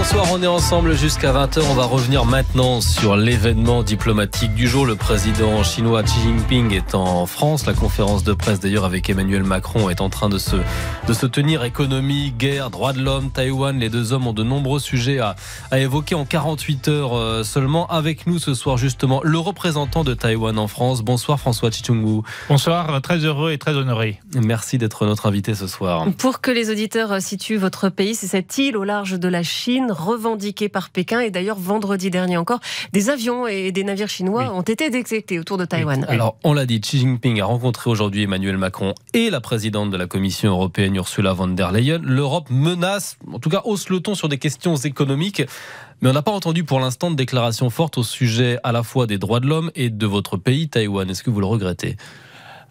bonsoir, on est ensemble jusqu'à 20h. On va revenir maintenant sur l'événement diplomatique du jour. Le président chinois Xi Jinping est en France. La conférence de presse d'ailleurs avec Emmanuel Macron est en train de se, de se tenir. Économie, guerre, droits de l'homme, Taïwan. Les deux hommes ont de nombreux sujets à, à évoquer en 48 heures euh, seulement. Avec nous ce soir justement le représentant de Taïwan en France. Bonsoir François Chichungu. Bonsoir, très heureux et très honoré. Merci d'être notre invité ce soir. Pour que les auditeurs situent votre pays, c'est cette île au large de la Chine, revendiquée par Pékin. Et d'ailleurs, vendredi dernier encore, des avions et des navires chinois ont été détectés autour de Taïwan. Alors, on l'a dit, Xi Jinping a rencontré aujourd'hui Emmanuel Macron et la présidente de la Commission européenne, Ursula von der Leyen. L'Europe menace, en tout cas hausse le ton sur des questions économiques. Mais on n'a pas entendu pour l'instant de déclaration forte au sujet à la fois des droits de l'homme et de votre pays, Taïwan. Est-ce que vous le regrettez?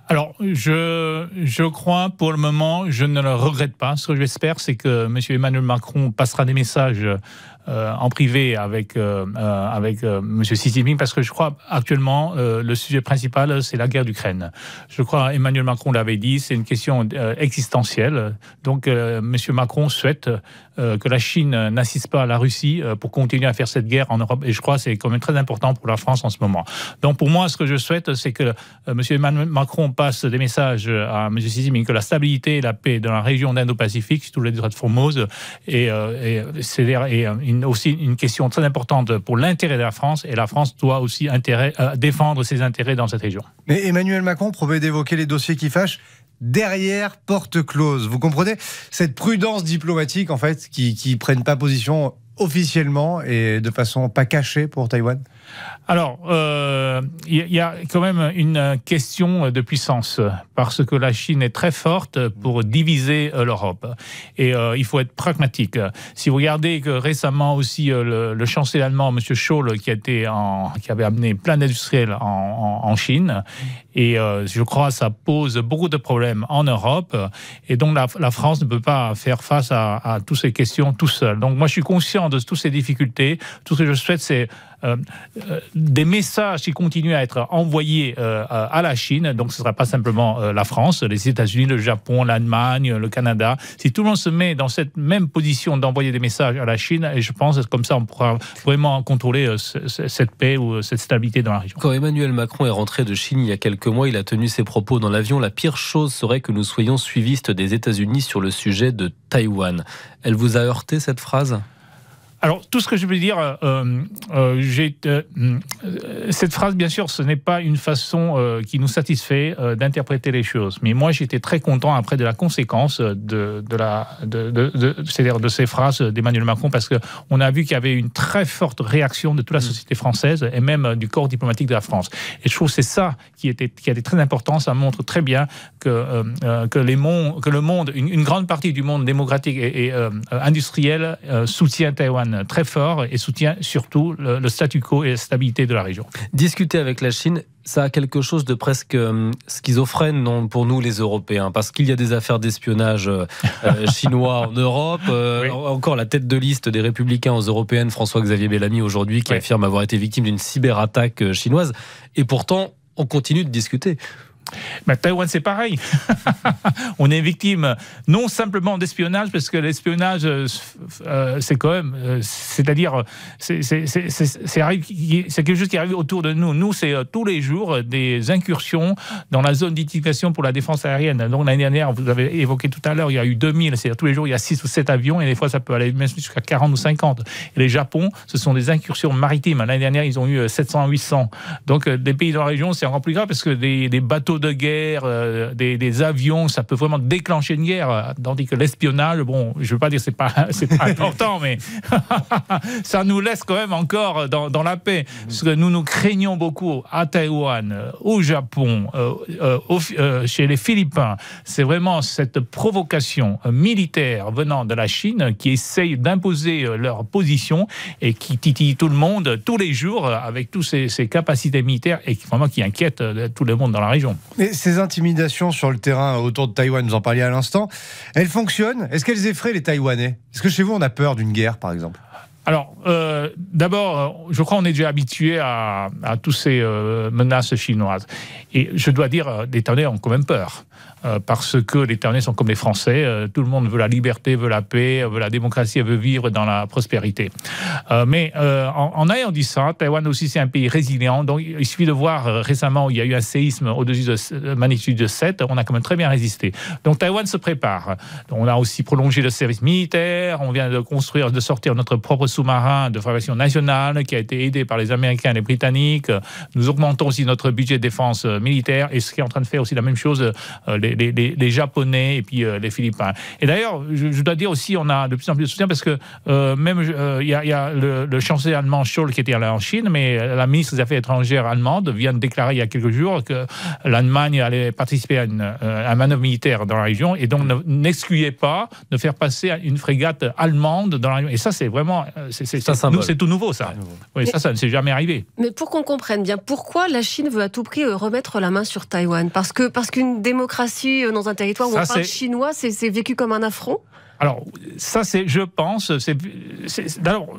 Alors, je, je crois pour le moment, je ne le regrette pas. Ce que j'espère, c'est que M. Emmanuel Macron passera des messages euh, en privé avec, euh, euh, avec M. Xi Jinping, parce que je crois actuellement, le sujet principal, c'est la guerre d'Ukraine. Je crois, Emmanuel Macron l'avait dit, c'est une question existentielle. Donc, M. Macron souhaite que la Chine n'assiste pas à la Russie pour continuer à faire cette guerre en Europe. Et je crois que c'est quand même très important pour la France en ce moment. Donc, pour moi, ce que je souhaite, c'est que M. Macron passe des messages à M. Xi Jinping que la stabilité et la paix dans la région d'Indo-Pacifique, surtout les droits de Formose, et, et une aussi une question très importante pour l'intérêt de la France et la France doit aussi euh, défendre ses intérêts dans cette région. Mais Emmanuel Macron promet d'évoquer les dossiers qui fâchent derrière porte close. Vous comprenez? Cette prudence diplomatique en fait qui, qui prennent pas position officiellement et de façon pas cachée pour Taïwan alors, il euh, y, a quand même une question de puissance, parce que la Chine est très forte pour diviser euh, l'Europe. Et euh, il faut être pragmatique. Si vous regardez que récemment aussi le, chancelier allemand, M. Scholl, qui, été en, qui avait amené plein d'industriels en, Chine, et je crois que ça pose beaucoup de problèmes en Europe, et donc la, France ne peut pas faire face à toutes ces questions tout seul. Donc moi, je suis conscient de toutes ces difficultés. Tout ce que je souhaite, c'est euh, euh, des messages qui continuent à être envoyés euh, à la Chine. Donc, ce ne sera pas simplement la France, les États-Unis, le Japon, l'Allemagne, le Canada. Si tout le monde se met dans cette même position d'envoyer des messages à la Chine, et je pense que comme ça, on pourra vraiment contrôler cette paix ou cette stabilité dans la région. Quand Emmanuel Macron est rentré de Chine il y a quelques mois, il a tenu ses propos dans l'avion. La pire chose serait que nous soyons suivistes des États-Unis sur le sujet de Taïwan. Elle vous a heurté cette phrase? Alors, tout ce que je veux dire, euh, euh, euh j'ai, euh, cette phrase, bien sûr, ce n'est pas une façon qui nous satisfait d'interpréter les choses. Mais moi, j'étais très content après de la conséquence de, de la, de, de, de, c'est-à-dire de ces phrases d'Emmanuel Macron, parce qu'on a vu qu'il y avait une très forte réaction de toute la mm. société française et même du corps diplomatique de la France. Et je trouve que c'est ça qui était, qui était très important. Ça montre très bien que, que, les mondes, que le monde, une, grande partie du monde démocratique et, et industriel soutient Taïwan très fort et soutient surtout le, statu quo et la stabilité de la région. Discuter avec la Chine, ça a quelque chose de presque euh, schizophrène non, pour nous les Européens, parce qu'il y a des affaires d'espionnage euh, euh, chinois en Europe. Encore la tête de liste des républicains aux européennes, François-Xavier Bellamy, aujourd'hui, qui affirme avoir été victime d'une cyberattaque chinoise. Et pourtant, on continue de discuter. Mais Taïwan, c'est pareil. on est victime non simplement d'espionnage, parce que l'espionnage, euh, euh, c'est quand même, euh, c'est-à-dire, c'est quelque chose qui arrive autour de nous. Nous, c'est tous les jours des incursions dans la zone d'utilisation pour la défense aérienne. Donc l'année dernière, vous avez évoqué tout à l'heure, il y a eu 2000, c'est-à-dire tous les jours, il y a 6 ou 7 avions, et des fois, ça peut aller même jusqu'à 40 ou 50. Et les Japon, ce sont des incursions maritimes. L'année dernière, ils ont eu 700 800. Donc, des pays dans la région, c'est encore plus grave, parce que des, des bateaux de guerre, euh, des, avions, ça peut vraiment déclencher une guerre. Tandis que l'espionnage, bon, je veux pas dire c'est pas c'est pas important, mais ça nous laisse quand même encore dans, la paix. Parce que nous nous craignons beaucoup à Taïwan, au Japon, euh, euh, chez les Philippins. C'est vraiment cette provocation militaire venant de la Chine qui essaye d'imposer leur position et qui titille tout le monde tous les jours avec toutes ces, capacités militaires et qui vraiment qui inquiète tout le monde dans la région. Mais ces intimidations sur le terrain autour de Taïwan, vous en parliez à l'instant, elles fonctionnent. Est-ce qu'elles effraient les Taïwanais? Est-ce que chez vous, on a peur d'une guerre, par exemple? Alors, euh, d'abord, euh, je crois qu'on est déjà habitué à, à toutes ces euh, menaces chinoises. Et je dois dire, les Taïwanais ont quand même peur. parce que les Taïwanais sont comme les Français. Tout le monde veut la liberté, veut la paix, veut la démocratie, veut vivre dans la prospérité. Mais en, en, ayant dit ça, Taïwan aussi c'est un pays résilient. Donc il suffit de voir récemment, il y a eu un séisme au-dessus de magnitude de 7. On a quand même très bien résisté. Donc Taïwan se prépare. on a aussi prolongé le service militaire. On vient de construire, de sortir notre propre de fabrication nationale qui a été aidé par les Américains et les Britanniques. Nous augmentons aussi notre budget de défense militaire et ce qui est en train de faire aussi la même chose les, les, les, Japonais et puis les Philippins. Et d'ailleurs, je, dois dire aussi, on a de plus en plus de soutien parce que même il y, a, le, chancelier allemand Scholl qui était allé en Chine, mais la ministre des Affaires étrangères allemande vient de déclarer il y a quelques jours que l'Allemagne allait participer à une, à manœuvre militaire dans la région et donc n'excluait pas de faire passer une frégate allemande dans la région. Et ça, c'est vraiment, c'est tout nouveau ça. Oui, ça, ça ne s'est jamais arrivé. Mais pour qu'on comprenne bien, pourquoi la Chine veut à tout prix remettre la main sur Taïwan? Parce que parce qu'une démocratie euh, dans un territoire où on parle chinois, c'est vécu comme un affront? Alors, ça, c'est, je pense, c'est,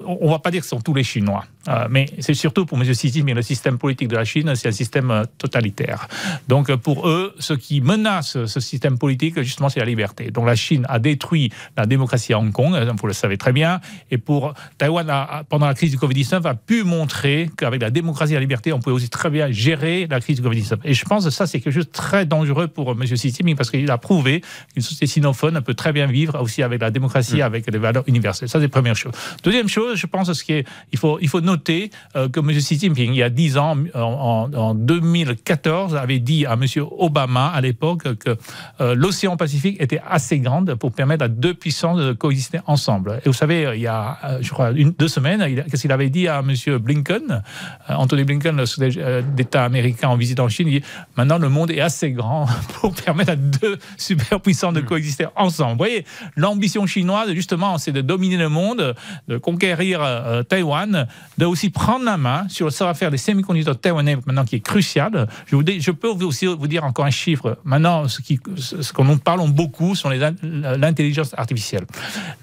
on ne va pas dire que ce sont tous les Chinois, euh, mais c'est surtout pour M. Xi Jinping, le système politique de la Chine, c'est un système euh, totalitaire. Donc, pour eux, ce qui menace ce système politique, justement, c'est la liberté. Donc, la Chine a détruit la démocratie à Hong Kong, euh, vous le savez très bien, et pour Taïwan, pendant la crise du Covid-19, a pu montrer qu'avec la démocratie et la liberté, on pouvait aussi très bien gérer la crise du Covid-19. Et je pense que ça, c'est quelque chose de très dangereux pour M. Xi parce qu'il a prouvé qu'une société sinophone peut très bien vivre aussi avec avec la démocratie, mm. avec les valeurs universelles. Ça, c'est la première chose. Deuxième chose, je pense qu'il faut, il faut noter euh, que M. Xi Jinping, il y a dix ans, en, 2014, avait dit à M. Obama, à l'époque, que euh, l'océan Pacifique était assez grande pour permettre à deux puissances de coexister ensemble. Et vous savez, il y a, euh, je crois, une, deux semaines, qu'est-ce qu'il avait dit à M. Blinken, Anthony Blinken, le secrétaire d'État américain en visite en Chine, il dit maintenant le monde est assez grand pour permettre à deux superpuissances de mm. coexister ensemble. Vous voyez, l'ambition chinoise, justement, c'est de dominer le monde, de conquérir euh, Taïwan, de aussi prendre la main sur le savoir-faire des semi-conducteurs taïwanais, maintenant qui est crucial. Je, vous je peux aussi vous dire encore un chiffre. Maintenant, ce, qui, ce qu'on nous parlons beaucoup sont l'intelligence artificielle.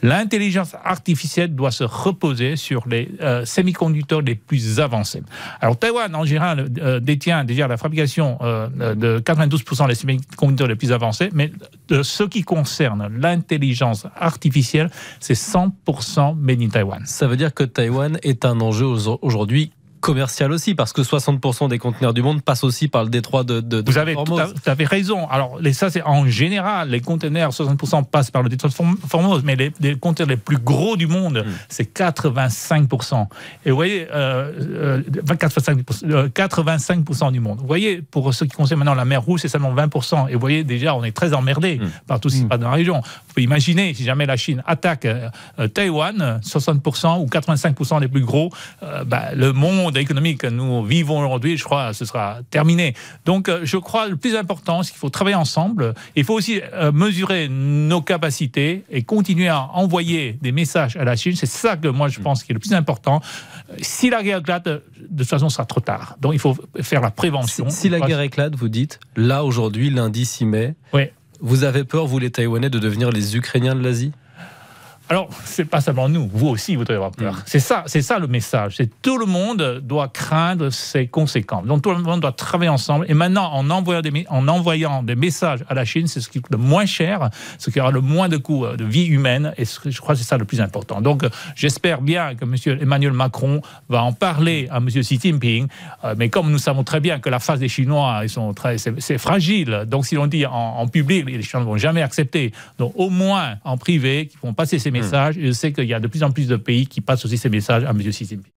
L'intelligence artificielle doit se reposer sur les euh, semi-conducteurs les plus avancés. Alors, Taïwan, en général, euh, détient déjà la fabrication de 92% des semi-conducteurs les plus avancés, mais de ce qui concerne l'intelligence artificielle, c'est 100% made in Taiwan. Ça veut dire que Taïwan est un enjeu aujourd'hui commercial aussi, parce que 60% des conteneurs du monde passent aussi par le détroit de, de, Vous avez, Formose. Tout, avez raison. Alors, les, ça, c'est en général, les conteneurs, 60% passent par le détroit de Formose, mais les, les conteneurs les plus gros du monde, hmm. c'est 85%. Et vous voyez, euh, 85%, euh, 85% du monde. Vous voyez, pour ce qui concerne maintenant la mer Rouge, c'est seulement 20%. Et vous voyez, déjà, on est très emmerdé hmm. par tout ce qui se hmm. passe dans la région. Vous pouvez imaginer, si jamais la Chine attaque euh, euh Taïwan, 60% ou 85% des plus gros, euh, bah, le monde économique que nous vivons aujourd'hui, je crois, ce sera terminé. Donc, euh, je crois le plus important, c'est qu'il faut travailler ensemble. Il faut aussi euh, mesurer nos capacités et continuer à envoyer des messages à la Chine. C'est ça que moi, je pense qui est le plus important. Si la guerre éclate, de toute façon, ce sera trop tard. Donc, il faut faire la prévention. Si, la guerre éclate, vous dites, là, aujourd'hui, lundi 6 mai, vous avez peur, vous les Taïwanais, de devenir les Ukrainiens de l'Asie? Alors, c'est pas seulement nous, vous aussi, vous devez avoir peur. Mm. C'est ça, c'est ça le message. C'est tout le monde doit craindre ses conséquences. Donc tout le monde doit travailler ensemble. Et maintenant, en envoyant des, en envoyant des messages à la Chine, c'est ce qui coûte le moins cher, ce qui aura le moins de coûts euh, de vie humaine. Et je crois que c'est ça le plus important. Donc, j'espère bien que M. Emmanuel Macron va en parler à M. Xi Jinping. Euh, mais comme nous savons très bien que la face des Chinois, ils sont très, c'est fragile. Donc, si l'on dit en, public, les Chinois ne vont jamais accepter. Donc, au moins en privé, qu'ils vont passer ces je sais qu'il y a de plus en plus de pays qui passent aussi ces messages à M. Xi.